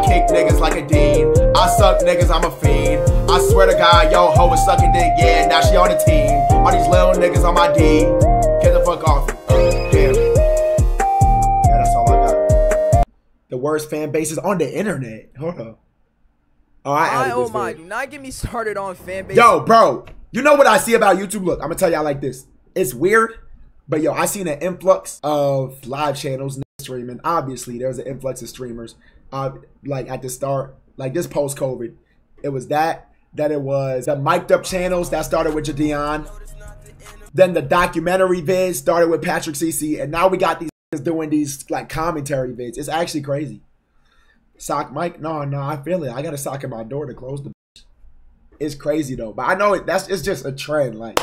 I kick niggas like a dean. I suck niggas, I'm a fiend. I swear to God, yo, hoe is sucking dick, yeah, now she on the team. All these little niggas on my D. Get the fuck off. Damn. Yeah, that's all I got. The worst fan bases on the internet. Hold up. Oh, I oh my, do not get me started on fan base. Yo, bro, you know what I see about YouTube? Look, I'm gonna tell y'all like this. It's weird, but yo, I seen an influx of live channels streaming. Obviously, there's an influx of streamers. Uh, like at the start, like this post COVID, it was that. That it was the mic'd up channels that started with JiDion. Then the documentary vids started with Patrick CC, and now we got these doing these like commentary vids. It's actually crazy. Sock Mike, no, no, I feel it. I got a sock in my door to close the it's crazy though. But I know it, that's it's just a trend. Like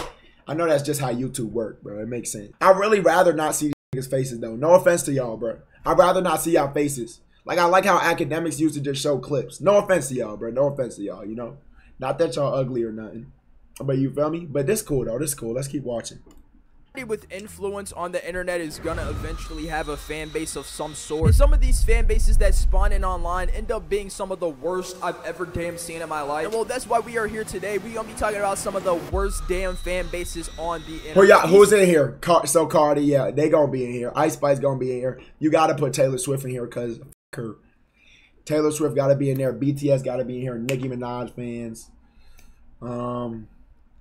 I know that's just how YouTube work, bro. It makes sense. I really rather not see these faces though. No offense to y'all, bro. I'd rather not see y'all faces. Like I like how academics used to just show clips. No offense to y'all, bro. No offense to y'all. You know, not that y'all ugly or nothing. But you feel me? But this cool though. This cool. Let's keep watching. with influence on the internet is gonna eventually have a fan base of some sort. And some of these fan bases that spawn in online end up being some of the worst I've ever damn seen in my life. And well, that's why we are here today. We gonna be talking about some of the worst damn fan bases on the internet. Who y'all? Who's in here? Car- so Carti, yeah, they gonna be in here. Ice Spice gonna be in here. You gotta put Taylor Swift in here because Taylor Swift gotta be in there. BTS gotta be in here. Nicki Minaj fans. Um,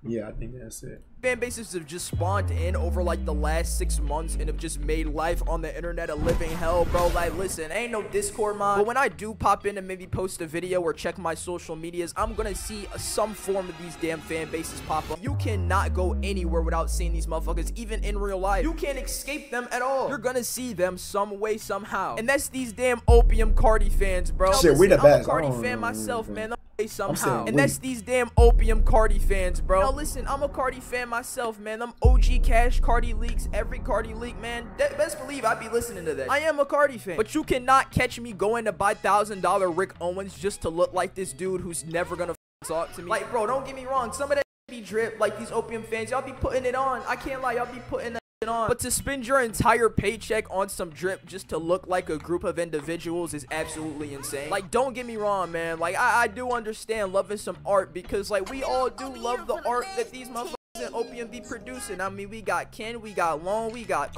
yeah, I think that's it. Fan bases have just spawned in over like the last six months and have just made life on the internet a living hell, bro. Like, listen, ain't no Discord mod. But when I do pop in and maybe post a video or check my social medias, I'm gonna see some form of these damn fan bases pop up. You cannot go anywhere without seeing these motherfuckers, even in real life. You can't escape them at all. You're gonna see them some way, somehow. And that's these damn Opium Carti fans, bro. Shit, we the Listen, I'm a. Carti don't fan myself, man somehow. And that's these damn opium Carti fans, bro. Now listen, I'm a Carti fan myself, man. Them OG Cash Carti leaks, every Carti leak, man. That, best believe I be listening to that. I am a Carti fan, but you cannot catch me going to buy thousand dollar Rick Owens just to look like this dude who's never gonna f- talk to me. Like, bro, don't get me wrong. Some of that be drip, like these opium fans, y'all be putting it on. I can't lie, y'all be putting that on. But to spend your entire paycheck on some drip just to look like a group of individuals is absolutely insane. Like, don't get me wrong, man. Like, I, I do understand loving some art because, like, we all do love the art that these motherfuckers opium be producing. I mean, we got Ken, we got Long, we got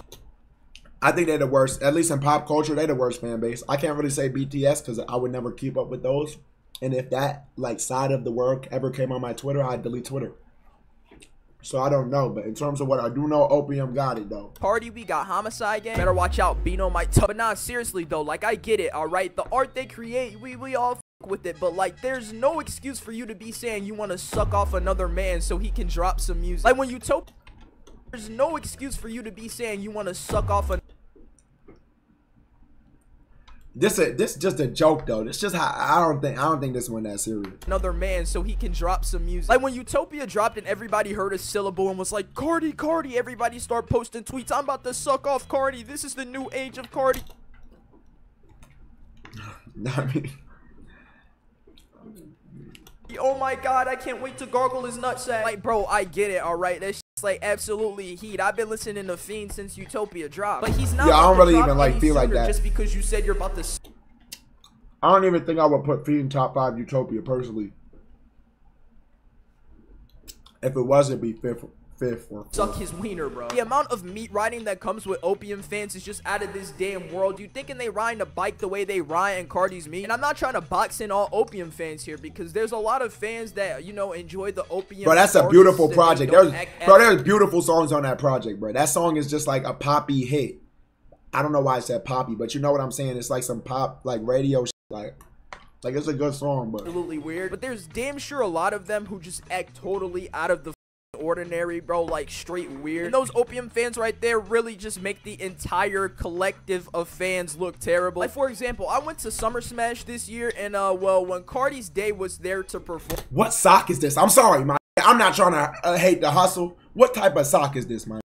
I think they're the worst. At least in pop culture, they're the worst fan base. I can't really say BTS because I would never keep up with those. And if that like side of the work ever came on my Twitter, I'd delete Twitter. So I don't know. But in terms of what I do know, Opium got it though. Party, we got Homixide Gang. Better watch out, Bino might But nah, seriously though, like I get it, alright? The art they create, we, we all with it, but like there's no excuse for you to be saying you want to suck off another man so he can drop some music. Like when you told there's no excuse for you to be saying you want to suck off a This a, this just a joke though. This just how I don't think I don't think this one that serious. another man so he can drop some music. Like when Utopia dropped and everybody heard a syllable and was like, Carti, Carti, everybody start posting tweets. I'm about to suck off Carti. This is the new age of Carti. I mean, Oh my god, I can't wait to gargle his nutsack. Like, bro, I get it, alright? That's like absolutely heat. I've been listening to FE!N since Utopia dropped. But he's not Yeah, I don't really even, like, feel like that. Just because you said you're about to I don't even think I would put FE!N top five Utopia personally. If it was, it'd be fifth, fifth or suck his wiener, bro. The amount of meat riding that comes with opium fans is just out of this damn world. You thinking they ride a bike the way they ride and Carti's meat? And I'm not trying to box in all opium fans here because there's a lot of fans that, you know, enjoy the opium. Bro, that's a beautiful project. There's, bro, there's beautiful songs on that project, bro. That song is just like a poppy hit. I don't know why I said poppy, but you know what I'm saying. It's like some pop, like radio, shit. like, like it's a good song, but absolutely weird. But there's damn sure a lot of them who just act totally out of the ordinary, bro. Like straight weird. And those opium fans right there really just make the entire collective of fans look terrible. Like for example, I went to Summer Smash this year, and uh, well, when Carti's Day was there to perform. what sock is this? I'm sorry, my. I'm not trying to uh, hate the hustle. What type of sock is this, my...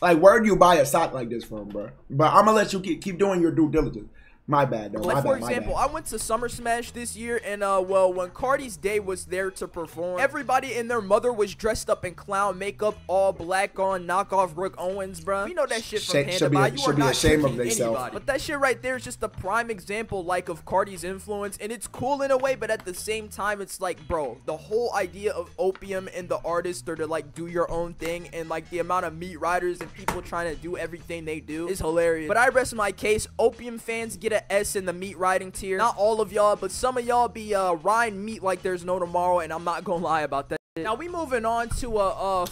Like, where do you buy a sock like this from, bro? But I'm gonna let you keep, keep doing your due diligence. My bad, though. Like my for bad, example. I went to Summer Smash this year, and uh, well, when Carti's Day was there to perform, everybody and their mother was dressed up in clown makeup, all black on, knockoff Rick Owens, bro. We know that shit from Should- Panda be- You should are be not ashamed of anybody. But that shit right there is just a prime example, like, of Carti's influence, and it's cool in a way, but at the same time, it's like, bro, the whole idea of opium and the artist are to like do your own thing, and like the amount of meat riders and people trying to do everything they do is hilarious. But I rest my case. Opium fans get a S in the meat riding tier. Not all of y'all, but some of y'all be uh riding meat like there's no tomorrow, and I'm not gonna lie about that. Now we moving on to uh uh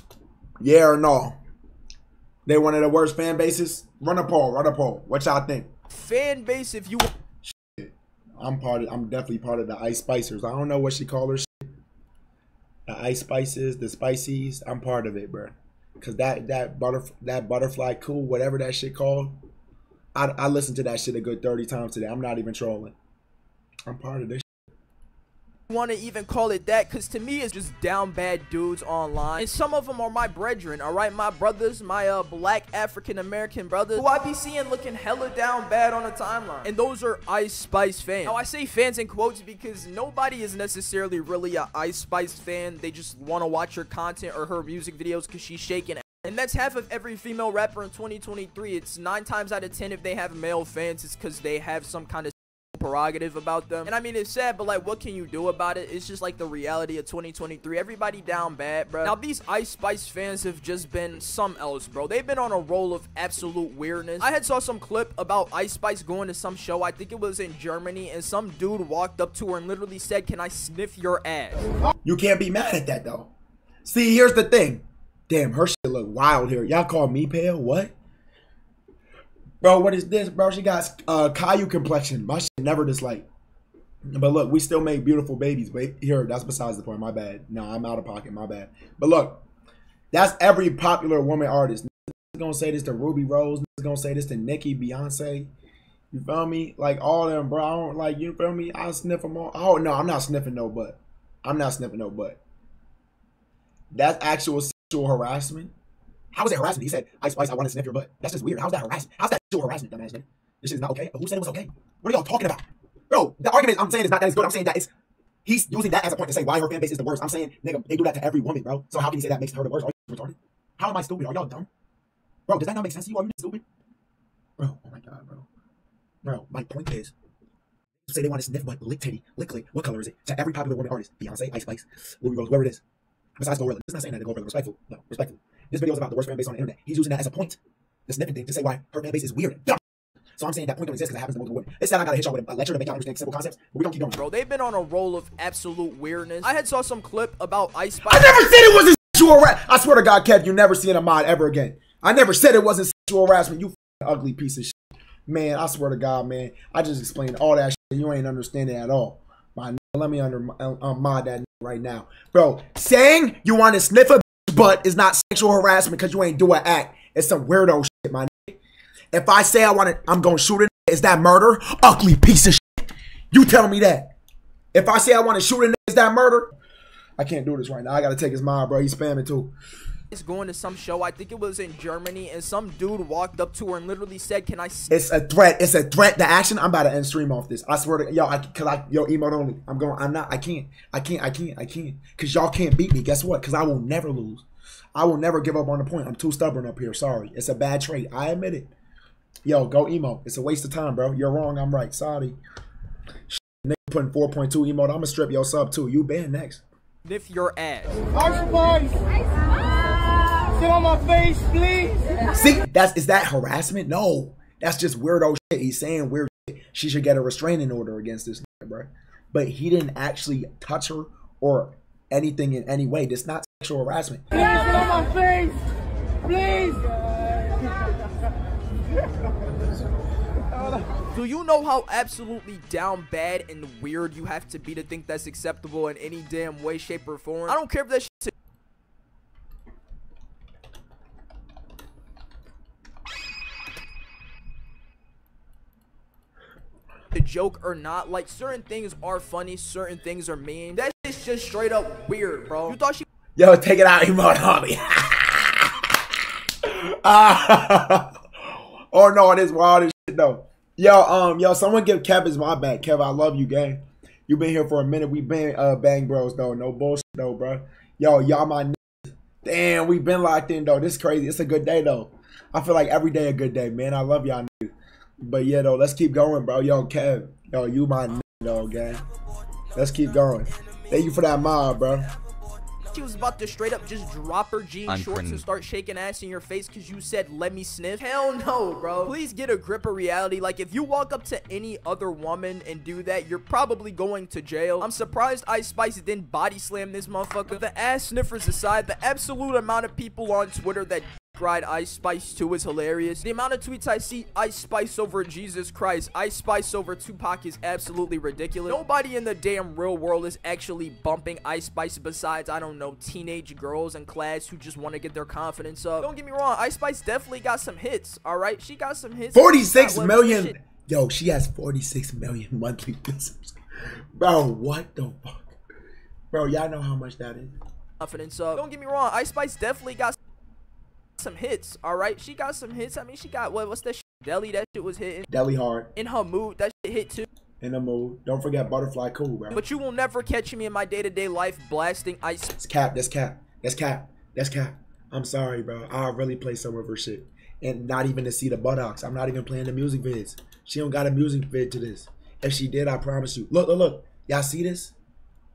Yeah or no? They one of the worst fan bases. Run a poll. Run a poll. What y'all think? fan base. If you I'm part of. I'm definitely part of the Ice Spicers. I don't know what she call her. shit. The Ice Spices, the Spices. I'm part of it, bro. Cause that that butterf that butterfly cool, whatever that shit called. I I listened to that shit a good thirty times today. I'm not even trolling. I'm part of this. want to even call it that because to me it's just down bad dudes online and some of them are my brethren all right my brothers my uh black african american brothers who i be seeing looking hella down bad on the timeline and those are ice spice fans now i say fans in quotes because nobody is necessarily really a ice spice fan they just want to watch her content or her music videos because she's shaking and that's half of every female rapper in 2023 it's nine times out of ten if they have male fans it's because they have some kind of prerogative about them. And I mean, it's sad, but like, what can you do about it? It's just like the reality of 2023. Everybody down bad, bro. Now, these Ice Spice fans have just been some else, bro. They've been on a roll of absolute weirdness. I had saw some clip about Ice Spice going to some show. I think it was in Germany, and some dude walked up to her and literally said, "Can I sniff your ass?" You can't be mad at that though. See, here's the thing. Damn, her shit look wild here. Y'all call me pale? What? Bro, what is this, bro? She got uh Caillou complexion. My shit never disliked. But look, we still make beautiful babies. But here, that's besides the point. My bad. No, I'm out of pocket. My bad. But look, that's every popular woman artist. Niggas gonna say this to Rubi Rose. Niggas gonna say this to Nicki, Beyonce. You feel me? Like all them, bro. I don't like you. Feel me? I sniff them all. Oh no, I'm not sniffing no butt. I'm not sniffing no butt. That's actual sexual harassment. How is it harassment? He said, "Ice Spice, I want to sniff your butt." That's just weird. How's that harassment? How's that sexual harassment, dumbass nigga? This is not okay. But who said it was okay? What are y'all talking about, bro? The argument I'm saying is not that it's good. I'm saying that it's he's using that as a point to say why her fan base is the worst. I'm saying, nigga, they do that to every woman, bro. So how can you say that makes her the worst? Are you retarded? How am I stupid? Are y'all dumb, bro? Does that not make sense to you? Are you stupid, bro? Oh my god, bro, bro. My point is. Say they want to sniff butt, lick titty, lick lick. What color is it? To every popular woman artist, Beyonce, Ice Spice, Rubi Rose, whoever it is. Besides Gorilla, it's not saying that to Gorilla. Respectful, no, respectful. This video is about the worst fan base on the internet. He's using that as a point, the sniffing thing, to say why her fan base is weird. Dumb. So I'm saying that point don't exist because it happens to multiple women. It's sad I gotta hit y'all with a lecture to make y'all understand simple concepts, but we don't keep going. Bro, they've been on a roll of absolute weirdness. I had saw some clip about Ice Spice. I never said it wasn't sexual harassment. I swear to God, Kev, you never seeing a mod ever again. I never said it wasn't sexual harassment. You ugly piece of shit. Man, I swear to God, man. I just explained all that shit. You ain't understand understanding at all. Let me under uh, mod that right now, bro. Saying you want to sniff a butt is not sexual harassment because you ain't do an act. It's some weirdo shit, my. n- If I say I want to, I'm gonna shoot it. Is that murder? Ugly piece of shit. You tell me that. If I say I want to shoot it, is that murder? I can't do this right now. I gotta take his mod, bro. He's spamming too. Is going to some show. I think it was in Germany, and some dude walked up to her and literally said, "Can I?" sniff It's a threat. It's a threat The action. I'm about to end stream off this. I swear to yo, I cause I yo emote only. I'm going. I'm not. I can't. I can't. I can't. I can't. Cause y'all can't beat me. Guess what? Cause I will never lose. I will never give up on the point. I'm too stubborn up here. Sorry. It's a bad trait. I admit it. Yo, go emo. It's a waste of time, bro. You're wrong. I'm right. Sorry. Shit, Nigga putting 4.2 emote. I'm gonna strip your sub too. You ban next. sniff your ass. Ice Spice! Sit on my face, please! See, that's is that harassment? No, that's just weirdo shit. He's saying weird shit. She should get a restraining order against this bro. But he didn't actually touch her or anything in any way. That's not sexual harassment. Please sit on my face! Please! Do you know how absolutely down bad and weird you have to be to think that's acceptable in any damn way, shape, or form? I don't care if that shit's a joke or not. Like certain things are funny, certain things are mean. That shit's just straight up weird, bro. You thought she Yo, take it out, Holly. Ah. oh no, it is wild as shit though. Yo, um, yo, someone give Kev his my back. Kev, I love you, gang. You been here for a minute. We been uh bang bros though. No bullshit though, bro. Yo, y'all my niggas. Damn, we been locked in though. This crazy. It's a good day though. I feel like every day a good day, man. I love y'all niggas. But yeah though, let's keep going, bro. Yo, Kev. Yo, you my nigga though, gang. Let's keep going. Thank you for that mob, bro. She was about to straight up just drop her jean shorts Unfriend. and start shaking ass in your face because you said, let me sniff. Hell no, bro. Please get a grip of reality. Like, if you walk up to any other woman and do that, you're probably going to jail. I'm surprised Ice Spice didn't body slam this motherfucker. The ass sniffers aside, the absolute amount of people on Twitter that ride Ice Spice 2 is hilarious. The amount of tweets I see Ice Spice over Jesus Christ, Ice Spice over Tupac is absolutely ridiculous. Nobody in the damn real world is actually bumping Ice Spice besides, I don't know, teenage girls in class who just want to get their confidence up. Don't get me wrong, Ice Spice definitely got some hits, alright? She got some hits. 46 She got million. shit. Yo, she has 46 million monthly listeners. Bro, what the fuck? Bro, y'all know how much that is. confidence up. Don't get me wrong, Ice Spice definitely got some hits, alright? She got some hits. I mean, she got, what, what's that shit? Deli, that shit was hitting. Deli hard In her mood, that shit hit too. in the mood. Don't forget butterfly cool, bro. But you will never catch me in my day-to-day life blasting Ice It's cap. That's cap. That's cap. That's cap. I'm sorry, bro. I really play some of her shit, and not even to see the buttocks. I'm not even playing the music vids. She don't got a music vid to this. If she did, I promise you. Look, look, look. Y'all see this?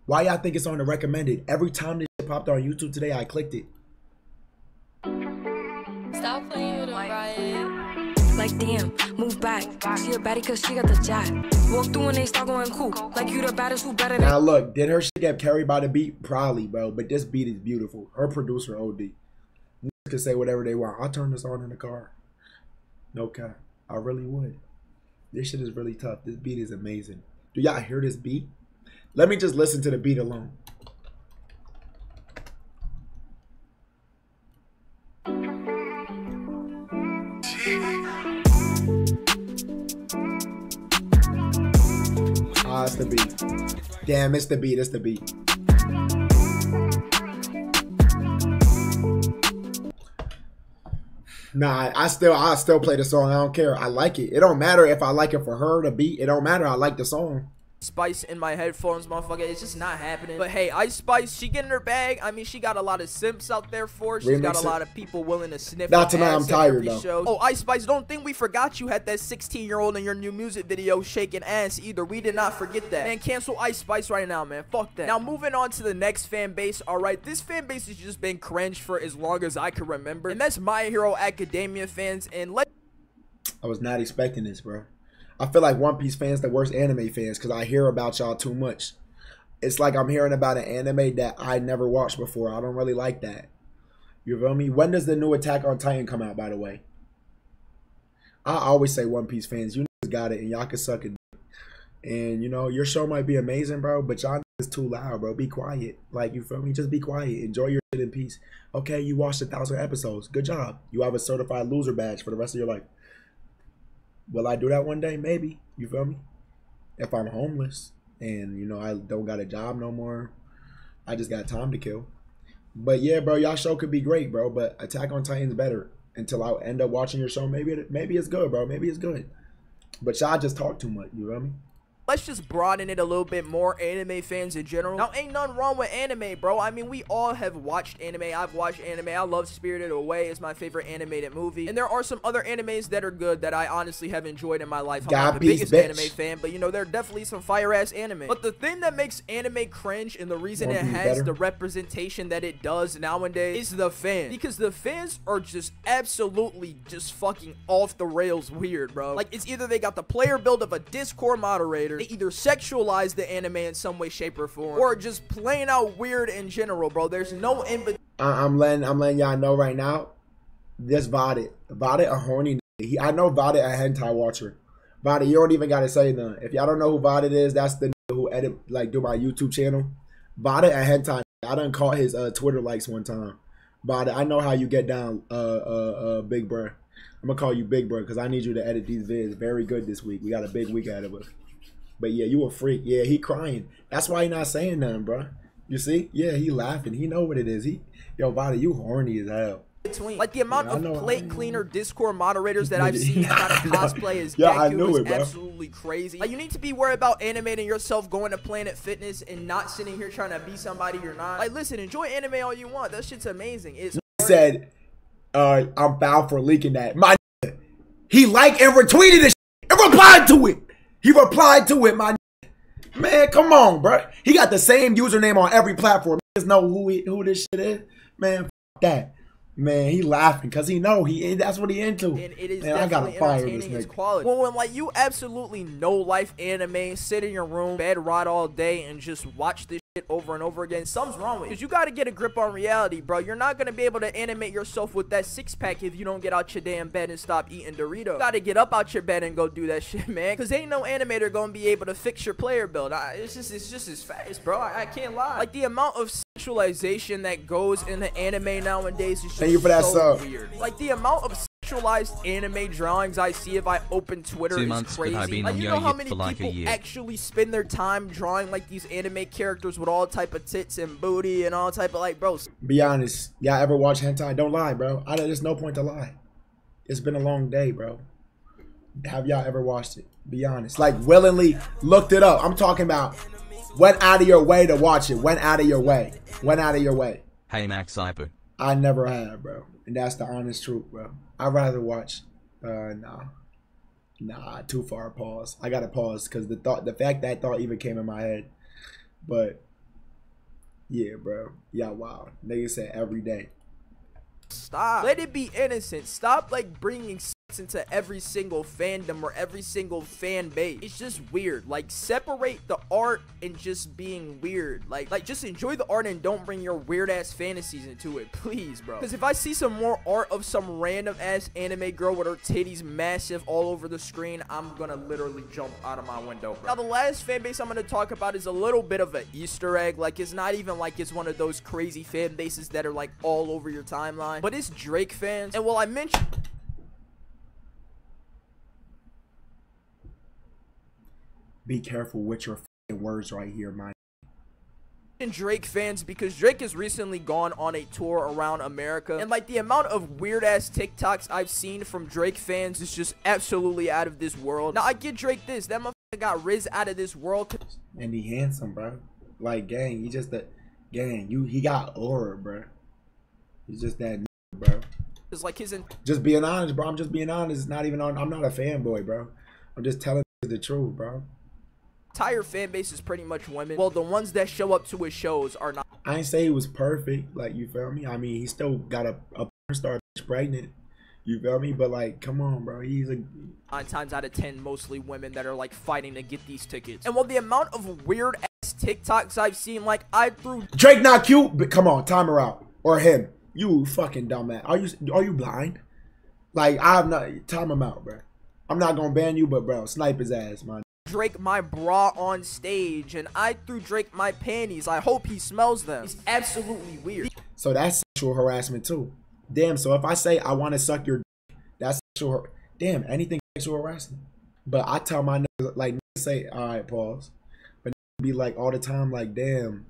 Why y'all think it's on the recommended? Every time this shit popped on YouTube today, I clicked it. Stop playing with him, Riot. Like damn, move back. See a baddie cause she got the jack. Walk through and they start going cool. Like you the baddest who better than Now look, did her shit get carried by the beat? Probably, bro. But this beat is beautiful. Her producer OD. Niggas can say whatever they want. I'll turn this on in the car. No cap. I really would. This shit is really tough. This beat is amazing. Do y'all hear this beat? Let me just listen to the beat alone. It's the beat. Damn, it's the beat. It's the beat. Nah, I still I still play the song. I don't care. I like it. It don't matter if I like it for her to beat. It don't matter. I like the song. Spice in my headphones, motherfucker. It's just not happening. But hey, Ice Spice, she getting her bag. I mean, she got a lot of simps out there for her. She's got a it. lot of people willing to sniff Not tonight, I'm tired, every though. show. Oh, Ice Spice, don't think we forgot you had that 16-year-old in your new music video shaking ass either. We did not forget that. Man, cancel Ice Spice right now, man. Fuck that. Now, moving on to the next fan base. All right, this fan base has just been cringe for as long as I can remember. And that's My Hero Academia fans. And let I was not expecting this, bro. I feel like One Piece fans the worst anime fans because I hear about y'all too much. It's like I'm hearing about an anime that I never watched before. I don't really like that. You feel me? When does the new Attack on Titan come out, by the way? I always say One Piece fans, you got it and y'all can suck it. And you know, your show might be amazing, bro, but y'all is too loud, bro. Be quiet. Like, you feel me? Just be quiet. Enjoy your shit in peace. Okay, you watched a thousand episodes. Good job. You have a certified loser badge for the rest of your life. Will I do that one day? Maybe. You feel me? If I'm homeless and you know I don't got a job no more, I just got time to kill. But yeah, bro, y'all show could be great, bro. But Attack on Titan's better. Until I end up watching your show, maybe it, maybe it's good, bro. Maybe it's good. But y'all just talk too much. You feel me? Let's just broaden it a little bit more anime fans in general. Now ain't nothing wrong with anime bro. I mean we all have watched anime. I've watched anime. I love spirited away. It's my favorite animated movie. And there are some other animes that are good that i honestly have enjoyed in my life. I'm not the biggest bitch. anime fan but you know there are definitely some fire ass anime. But the thing that makes anime cringe and the reason One it Piece has better. the representation that it does nowadays is the fans. Because the fans are just absolutely just fucking off the rails weird bro. Like it's either they got the player build of a discord moderator they either sexualize the anime in some way shape or form or just plain out weird in general bro there's no in between I, I'm letting I'm letting y'all know right now. This Vadet, Vadet a horny. He, I know Vadet a hentai watcher. Vadet, you don't even gotta say nothing. If y'all don't know who Vadet is, that's the who edit like do my YouTube channel. Vadet a hentai. I done caught his uh, Twitter likes one time. Vadet, I know how you get down, uh, uh, uh, Big Bro. I'm gonna call you Big Bro because I need you to edit these vids very good this week. We got a big week ahead of us. But yeah, you a freak. Yeah, he crying. That's why he not saying nothing, bro. You see? Yeah, he laughing. He know what it is. He, yo, Vada, you horny as hell. between. Like the amount Yeah, of plate cleaner Discord moderators that I've seen try to cosplay as Yeah, Deku is it, absolutely crazy. Like you need to be worried about animating yourself going to Planet Fitness and not sitting here trying to be somebody you're not. Like listen, enjoy anime all you want. That shit's amazing. It's said, uh, I'm foul for leaking that. My he liked and retweeted it and replied to it. He replied to it, my man. Come on, bro. He got the same username on every platform. Niggas know who he, who this shit is, man. That, man. He laughing because he know he that's what he into. and it is man, I gotta fire this. Nigga. quality. Well, when like you absolutely no life anime, sit in your room, bed rot all day, and just watch this over and over again, something's wrong with you. Cause you gotta get a grip on reality, bro. You're not gonna be able to animate yourself with that six pack if you don't get out your damn bed and stop eating Doritos. You gotta get up out your bed and go do that shit, man. Cause ain't no animator gonna be able to fix your player build. I, it's just it's just as fast, bro. I, I can't lie. Like the amount of sexualization that goes into anime nowadays is just Thank you for that so sub. weird. Like the amount of sexualized anime drawings I see if I open Twitter Two is months, but crazy. I've been like on you know how many for like a people actually spend their time drawing like these anime characters with all type of tits and booty and all type of like, bro. Be honest. Y'all ever watch hentai? Don't lie, bro. I, there's no point to lie. It's been a long day, bro. Have y'all ever watched it? Be honest. Like willingly looked it up. I'm talking about went out of your way to watch it. Went out of your way. Went out of your way. Hey Max Cyper. I never have, bro. And that's the honest truth, bro. I'd rather watch uh nah. Nah, too far pause. I gotta pause because the thought the fact that thought even came in my head. But yeah, bro. Yeah, wow. Nigga said every day. Stop. Let it be innocent. Stop like bringing into every single fandom or every single fan base. It's just weird. Like separate the art and just being weird. Like like just enjoy the art and don't bring your weird ass fantasies into it, please, bro. Because if I see some more art of some random ass anime girl with her titties massive all over the screen, I'm gonna literally jump out of my window. Bro. Now the last fan base I'm gonna talk about is a little bit of an Easter egg. Like it's not even like it's one of those crazy fan bases that are like all over your timeline, but it's Drake fans. And while I mentioned. Be careful with your words right here, man. Drake fans because Drake has recently gone on a tour around America and like the amount of weird ass TikToks I've seen from Drake fans is just absolutely out of this world. Now I get Drake this, that motherfucker got Riz out of this world And he handsome, bro. Like gang, he just the gang. You he got aura, bro. He's just that, bro. It's like his Just being honest, bro. I'm just being honest. It's not even on. I'm not a fanboy, bro. I'm just telling the truth, bro. Entire fan base is pretty much women. Well, the ones that show up to his shows are not I ain't say he was perfect. Like you feel me? I mean, he still got a a star pregnant. You feel me? But like, come on, bro. He's a nine times out of ten mostly women that are like fighting to get these tickets. And well, the amount of weird ass TikToks I've seen, like I threw Drake not cute. But come on, time her out or him. You fucking dumbass. Are you are you blind? Like I'm not. Time him out, bro. I'm not gonna ban you, but bro, snipe his ass, man. Drake my bra on stage and I threw Drake my panties. I hope he smells them. It's absolutely weird. So that's sexual harassment too. Damn. So if I say I want to suck your, that's sexual. Damn. Anything sexual harassment. But I tell my niggas like say, all right, pause. But be like all the time, like, damn,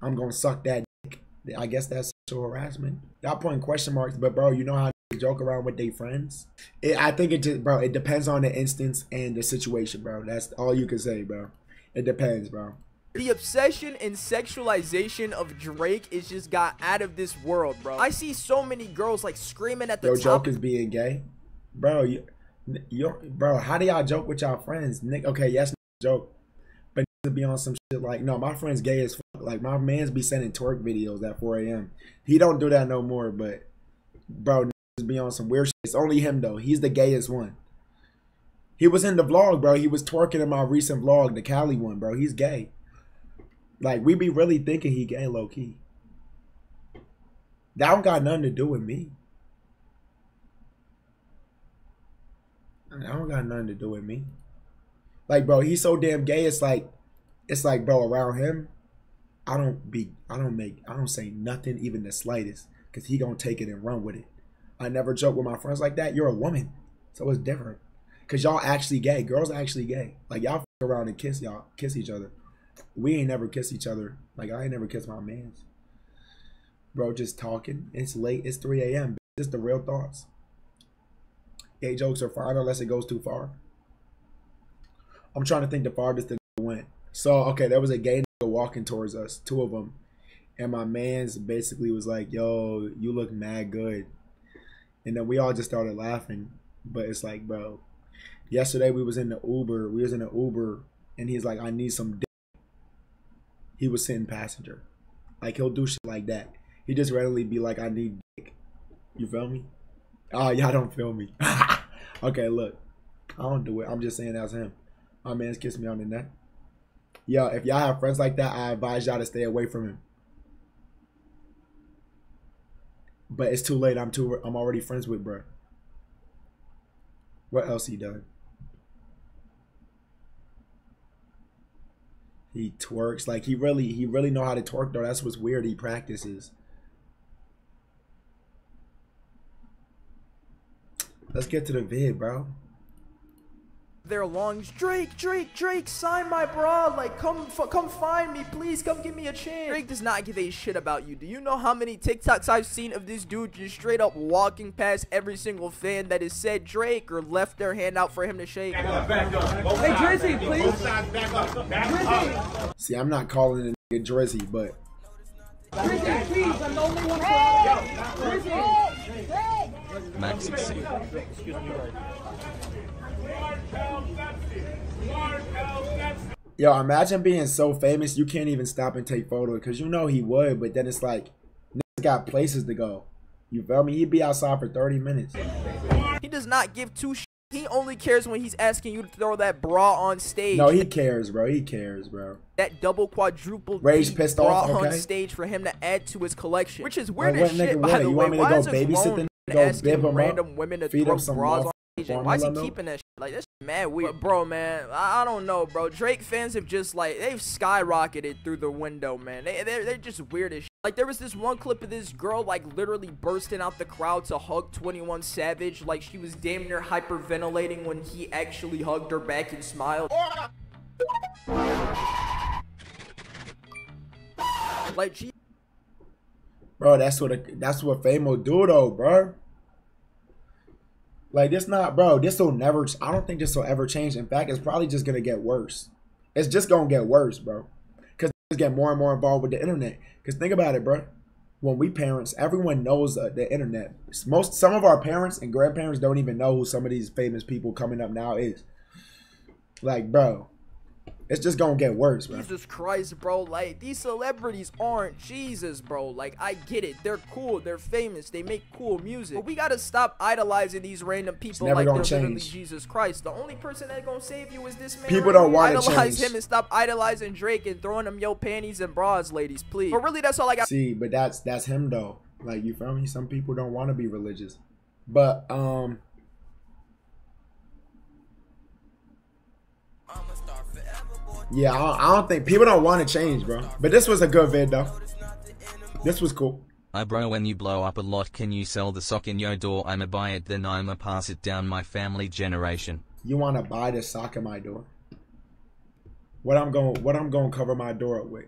I'm gonna suck that dick. I guess that's sexual harassment. Y'all putting question marks, but bro, you know how joke around with their friends. It, I think it just, bro. It depends on the instance and the situation, bro. That's all you can say, bro. It depends, bro. The obsession and sexualization of Drake is just got out of this world, bro. I see so many girls like screaming at the Your joke is being gay, bro. You, you, bro. How do y'all joke with y'all friends? Nick, okay, yes, joke, but to be on some shit like, no, my friend's gay as fuck. Like my man's be sending twerk videos at 4 a.m. He don't do that no more, but bro, niggas be on some weird shit. It's only him though. He's the gayest one. He was in the vlog, bro. He was twerking in my recent vlog, the Cali one, bro. He's gay. Like we be really thinking he gay, low key. That don't got nothing to do with me. I don't got nothing to do with me. Like, bro, he's so damn gay. It's like, it's like, bro, around him, I don't be, I don't make, I don't say nothing, even the slightest, because he gonna take it and run with it. I never joke with my friends like that. You're a woman, so it's different. Cause y'all actually gay. Girls actually gay. Like y'all around and kiss y'all, kiss each other. We ain't never kiss each other. Like I ain't never kissed my mans. Bro, just talking. It's late. It's 3 a.m. Just the real thoughts. Gay jokes are fine unless it goes too far. I'm trying to think the farthest the went. So okay, there was a gay walking towards us, two of them, and my man's basically was like, "Yo, you look mad good," and then we all just started laughing. But it's like, bro, yesterday we was in the Uber, we was in the Uber, and he's like, "I need some." Dick. He was sitting passenger, like he'll do shit like that. He just readily be like, "I need dick." You feel me? Ah, oh, y'all don't feel me. okay, look, I don't do it. I'm just saying that's him. My man's kissed me on the neck. Yo, if y'all have friends like that, I advise y'all to stay away from him. But it's too late. I'm too. I'm already friends with bro. What else he done? He twerks like he really he really know how to twerk though. That's what's weird. He practices. Let's get to the vid, bro their lungs. Drake, Drake, Drake, sign my bra. Like, come, come find me, please. Come give me a chance. Drake does not give a shit about you. Do you know how many TikToks I've seen of this dude just straight up walking past every single fan that has said Drake or left their hand out for him to shake? Hey, Drizzy, please. See, I'm not calling it Drizzy, but. Drizzy, please. I'm the only one. Maxi C. Yo, imagine being so famous you can't even stop and take photos because you know he would, but then it's like, got places to go. You feel me? He'd be outside for 30 minutes. He does not give two sh He only cares when he's asking you to throw that bra on stage. No, he cares, bro. He cares, bro. That double quadruple Rage pissed bra off, okay? on stage for him to add to his collection, which is weird like, as shit. By the way, why is a grown asking random women to throw bras on why is he keeping that? Shit? Like that's mad weird, but bro, man. I, I, don't know, bro. Drake fans have just like they've skyrocketed through the window, man. They they're, they're just weird as. Shit. Like there was this one clip of this girl like literally bursting out the crowd to hug 21 Savage, like she was damn near hyperventilating when he actually hugged her back and smiled. like she. Bro, that's what a, that's what Fame will do though, bro. Like this not, bro. This will never. I don't think this will ever change. In fact, it's probably just gonna get worse. It's just gonna get worse, bro. Because it's get more and more involved with the internet. Because think about it, bro. When we parents, everyone knows uh, the internet. Most some of our parents and grandparents don't even know who some of these famous people coming up now is. Like, bro, it's just gonna get worse, bro. Jesus Christ, bro. Like, these celebrities aren't Jesus, bro. Like, I get it. They're cool. They're famous. They make cool music. But we gotta stop idolizing these random people like they're change. literally Jesus Christ. The only person that's gonna save you is this man. People right don't want to idolize him and stop idolizing Drake and throwing him yo panties and bras, ladies, please. But really, that's all I got. See, but that's that's him though. Like, you feel me? Some people don't want to be religious. But um Yeah, I don't, I don't think people don't want to change, bro. But this was a good vid though. This was cool. Hi bro when you blow up a lot can you sell the sock in your door I'ma buy it then I'ma pass it down my family generation. You wanna buy the sock in my door? What I'm going what I'm gonna cover my door up with?